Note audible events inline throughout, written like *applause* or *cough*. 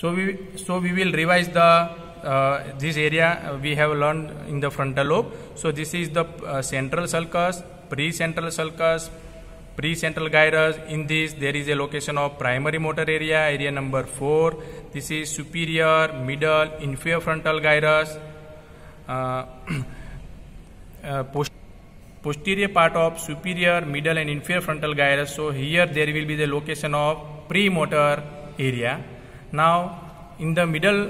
So we so we will revise the uh, this area we have learned in the frontal lobe. So this is the uh, central sulcus, pre-central sulcus, pre-central gyrus. In this there is a location of primary motor area, area number four. This is superior, middle, inferior frontal gyrus. Uh, *clears throat* uh, post posterior part of superior, middle and inferior frontal gyrus. So here there will be the location of premotor area. Now in the middle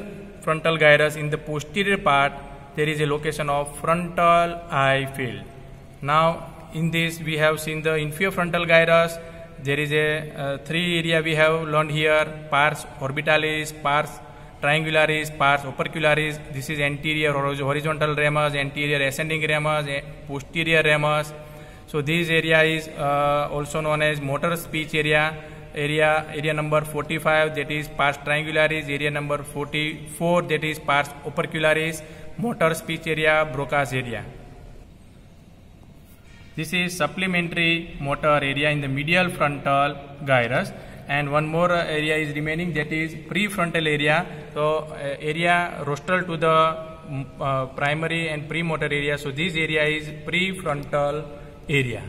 frontal gyrus in the posterior part there is a location of frontal eye field. Now in this we have seen the inferior frontal gyrus. There is a uh, three area we have learned here pars orbitalis, pars triangularis, pars opercularis. This is anterior horizontal ramus, anterior ascending ramus, posterior ramus. So this area is uh, also known as motor speech area. Area area number 45 that is pars triangularis. Area number 44 that is pars opercularis. Motor speech area, Broca's area. This is supplementary motor area in the medial frontal gyrus and one more area is remaining that is prefrontal area. So uh, area rostral to the mm, uh, primary and premotor area. So this area is prefrontal area.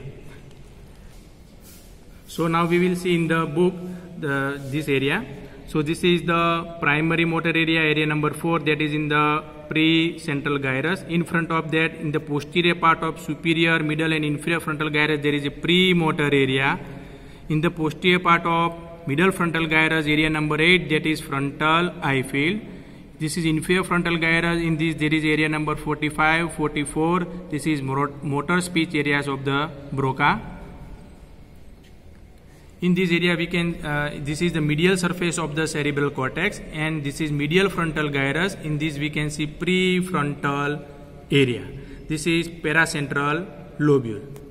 So now we will see in the book the, this area. So this is the primary motor area, area number 4 that is in the pre-central gyrus. In front of that, in the posterior part of superior, middle and inferior frontal gyrus, there is a premotor area. In the posterior part of middle frontal gyrus area number 8 that is frontal eye field this is inferior frontal gyrus in this there is area number 45 44 this is motor speech areas of the broca in this area we can uh, this is the medial surface of the cerebral cortex and this is medial frontal gyrus. In this we can see prefrontal area. This is paracentral lobule